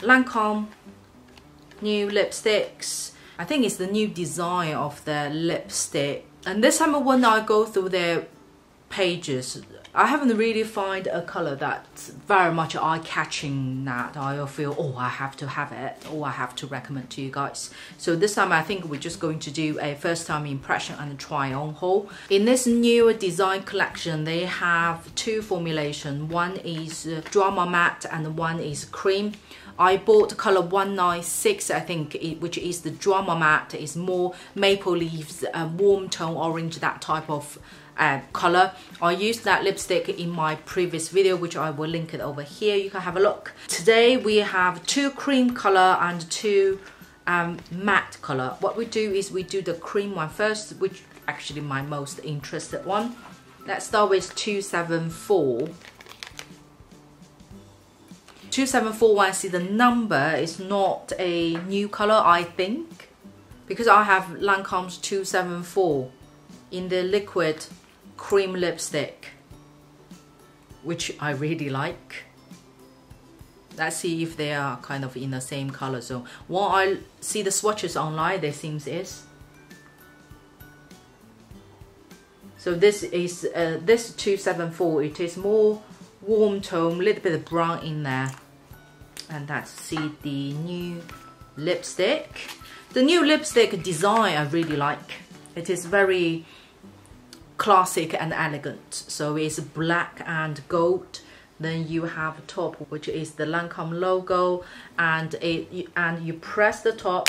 Lancome new lipsticks. I think it's the new design of the lipstick. And this time when I go through their pages, I haven't really find a color that's very much eye-catching that I feel, oh, I have to have it, or I have to recommend to you guys. So this time I think we're just going to do a first time impression and try on haul. In this new design collection, they have two formulation. One is uh, Drama Matte and one is Cream. I bought color 196, I think, which is the Drama Matte. It's more maple leaves, uh, warm tone orange, that type of uh, color. I used that lipstick in my previous video, which I will link it over here. You can have a look. Today we have two cream color and two um, matte color. What we do is we do the cream one first, which actually my most interested one. Let's start with 274. 2741, see the number is not a new color, I think. Because I have Lancome's 274 in the liquid cream lipstick, which I really like. Let's see if they are kind of in the same color zone. What I see the swatches online, there seems is. So this is uh, this 274. It is more warm tone, little bit of brown in there. And that's see the new lipstick. The new lipstick design I really like. It is very classic and elegant. So it's black and gold. Then you have top, which is the Lancome logo, and it and you press the top,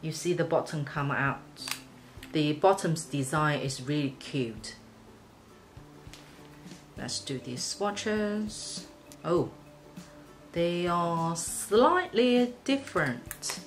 you see the bottom come out. The bottom's design is really cute. Let's do these swatches. Oh, they are slightly different.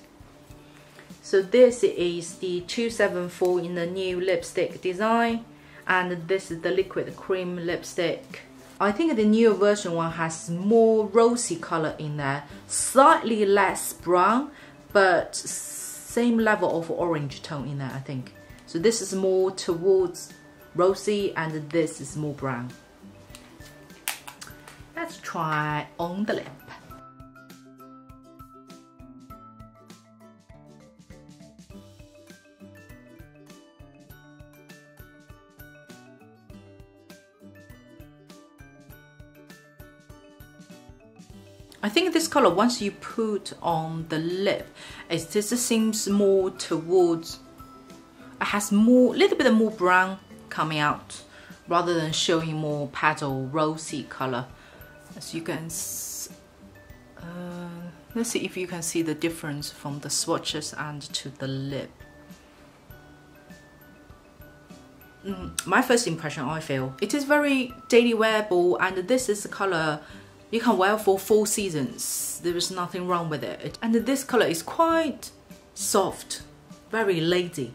So this is the 274 in the new lipstick design and this is the liquid cream lipstick. I think the newer version one has more rosy color in there, slightly less brown, but same level of orange tone in there, I think. So this is more towards rosy and this is more brown. Let's try on the lip. Think this color, once you put on the lip, it just seems more towards, it has more, little bit more brown coming out rather than showing more petal rosy color. As you can, uh, let's see if you can see the difference from the swatches and to the lip. Mm, my first impression, I feel, it is very daily wearable and this is the color you can wear for four seasons. There is nothing wrong with it. And this color is quite soft, very lady.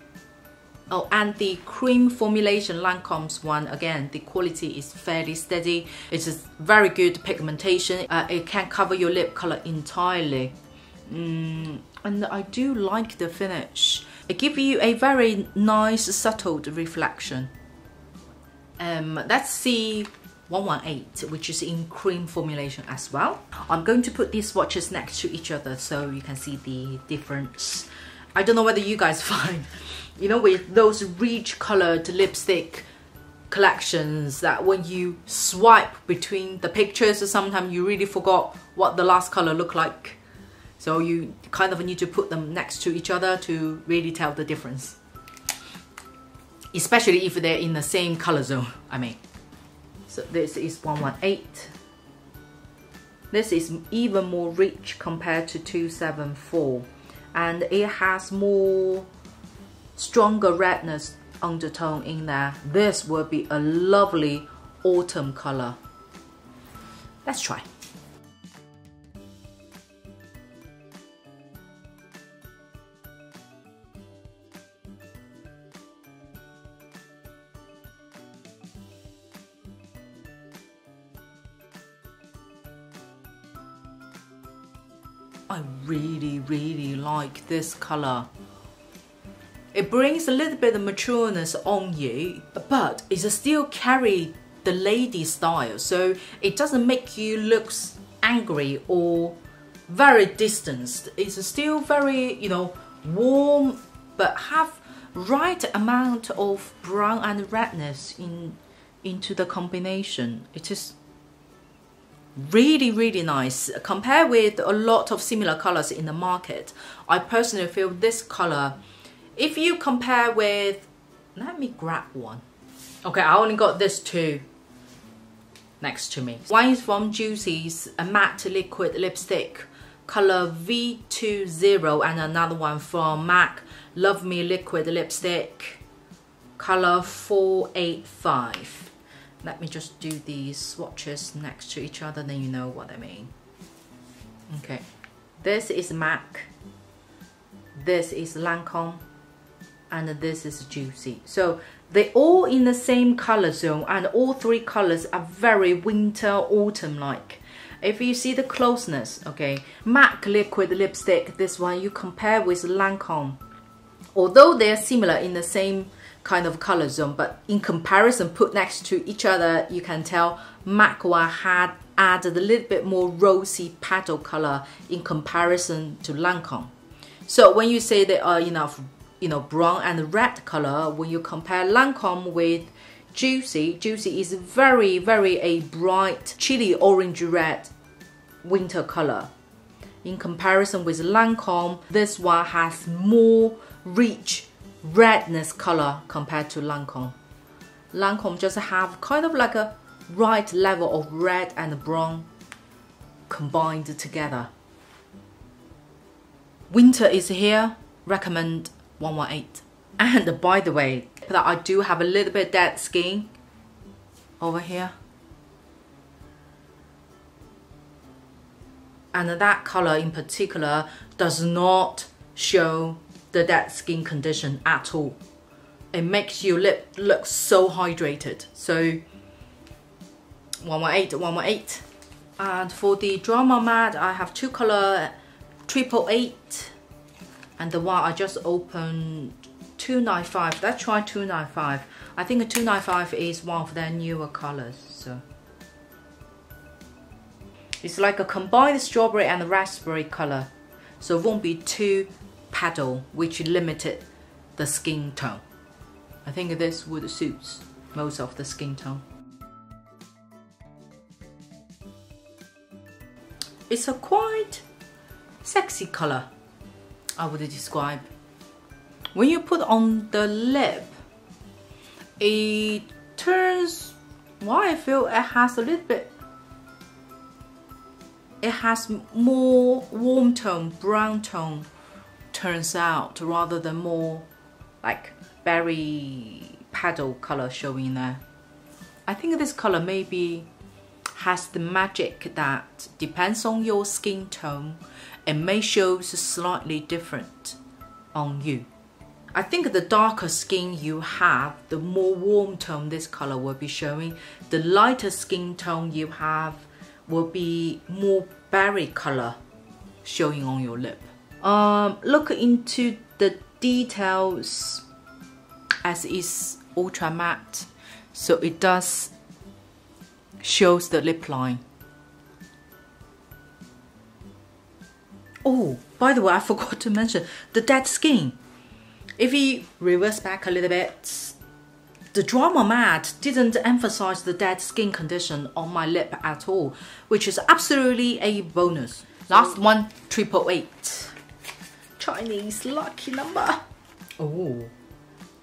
Oh, and the cream formulation Lancome's one, again, the quality is fairly steady. It's a very good pigmentation. Uh, it can cover your lip color entirely. Mm, and I do like the finish. It gives you a very nice, subtle reflection. Um, let's see 118 which is in cream formulation as well. I'm going to put these swatches next to each other so you can see the difference. I don't know whether you guys find, you know with those rich colored lipstick collections that when you swipe between the pictures sometimes you really forgot what the last color looked like. So you kind of need to put them next to each other to really tell the difference. Especially if they're in the same color zone, I mean. So this is 118. This is even more rich compared to 274 and it has more stronger redness undertone in there. This will be a lovely autumn color. Let's try. I really, really like this color. It brings a little bit of matureness on you, but it still carry the lady style. So it doesn't make you look angry or very distanced. It's still very, you know, warm, but have right amount of brown and redness in into the combination. It is really really nice. Compared with a lot of similar colors in the market i personally feel this color if you compare with let me grab one. Okay i only got this two next to me. One is from juicy's a matte liquid lipstick color v20 and another one from MAC love me liquid lipstick color 485 let me just do these swatches next to each other then you know what I mean. Okay. This is MAC. This is Lancome. And this is Juicy. So they're all in the same color zone and all three colors are very winter autumn like if you see the closeness okay MAC liquid lipstick this one you compare with Lancome. Although they're similar in the same kind of color zone, but in comparison, put next to each other, you can tell Macwa had added a little bit more rosy petal color in comparison to Lancome. So when you say they are enough, you know, brown and red color, when you compare Lancome with Juicy, Juicy is very, very a bright chili orange red winter color. In comparison with Lancome, this one has more rich redness color compared to Lancome. Lancome just have kind of like a right level of red and brown combined together. Winter is here, recommend 118. And by the way, that I do have a little bit dead skin over here. And that color in particular does not show the dead skin condition at all. It makes your lip look so hydrated. So 118, 118. And for the Drama Matte, I have two color, triple eight, and the one I just opened 295. Let's try 295. I think 295 is one of their newer colors. So it's like a combined strawberry and raspberry color. So it won't be too paddle which limited the skin tone. I think this would suit most of the skin tone. It's a quite sexy color, I would describe. When you put on the lip, it turns, why I feel it has a little bit, it has more warm tone, brown tone turns out rather than more like berry paddle color showing there. I think this color maybe has the magic that depends on your skin tone and may show slightly different on you. I think the darker skin you have, the more warm tone this color will be showing. The lighter skin tone you have will be more berry color showing on your lip um, look into the details as it's ultra matte so it does shows the lip line. Oh by the way I forgot to mention the dead skin. If we reverse back a little bit the drama matte didn't emphasize the dead skin condition on my lip at all which is absolutely a bonus. Last one triple eight Chinese lucky number. Oh,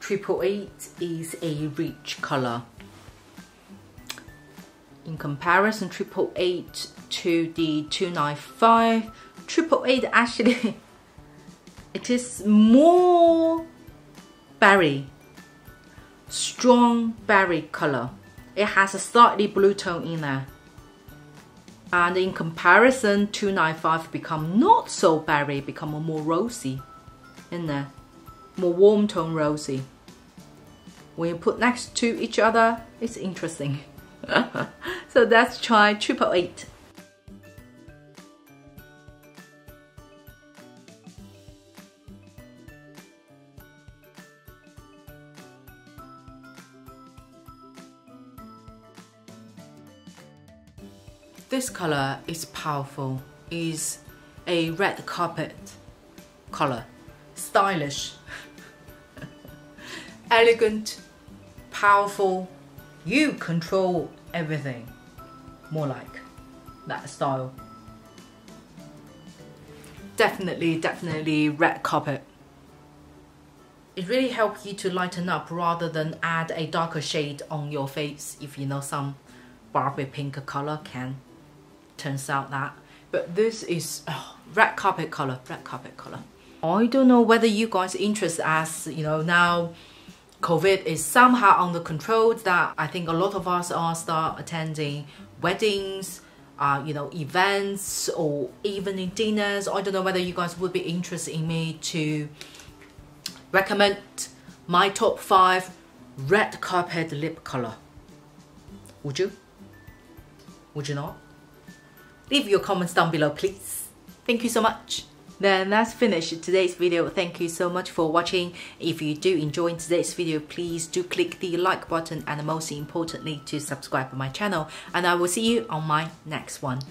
triple eight is a rich color. In comparison, triple eight to the 295, triple eight actually, it is more berry, strong berry color. It has a slightly blue tone in there and in comparison 295 become not so berry become a more rosy in there? More warm tone rosy. When you put next to each other it's interesting. So let's try triple eight This color is powerful, is a red carpet color. Stylish, elegant, powerful. You control everything. More like that style. Definitely, definitely red carpet. It really helps you to lighten up rather than add a darker shade on your face if you know some Barbie pink color can turns out that. But this is oh, red carpet color red carpet color. I don't know whether you guys interested us, you know now COVID is somehow under control that I think a lot of us are start attending weddings uh, you know events or evening dinners. I don't know whether you guys would be interested in me to recommend my top five red carpet lip color. Would you? Would you not? Leave your comments down below please. Thank you so much. Then that's finished today's video. Thank you so much for watching. If you do enjoy today's video, please do click the like button and most importantly to subscribe to my channel. And I will see you on my next one.